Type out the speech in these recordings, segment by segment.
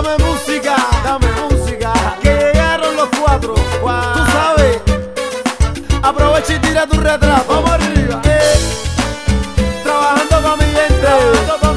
Dame música, dame música. Que llegaron los cuatro. Wow. Tú sabes. Aprovecha y tira tu retrato. Vamos arriba. Eh, trabajando para mi gente.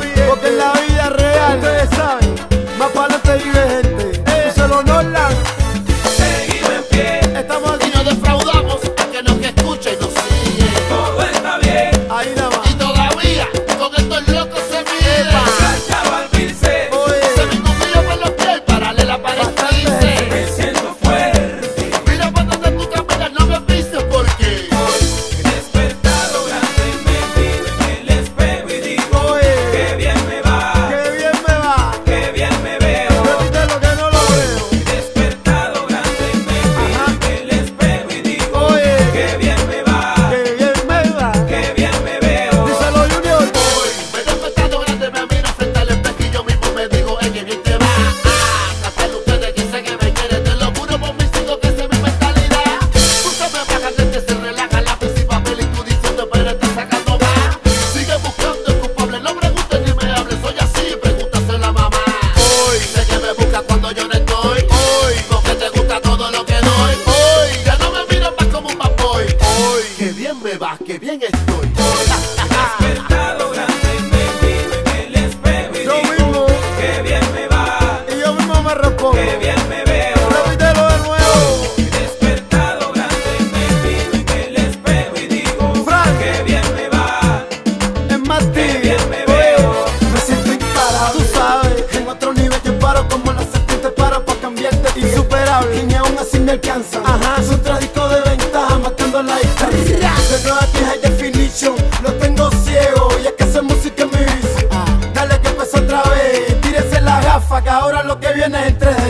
inevitable. Y aún así me alcanzan. Ajá, es un disco de ventaja, matando la distancia. De nueva tija y definition, lo tengo ciego. Y es que esa música es mi. Ah. Dale que empezó otra vez, tírese la gafa, que ahora lo que viene es entre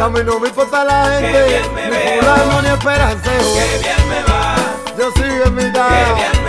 A mí no me importa la gente, ni fulano ni esperanceo. Que bien me va. Yo sigo en mi casa.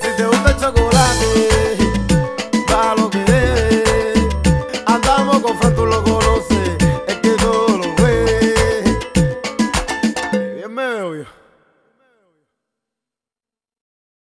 sempre deu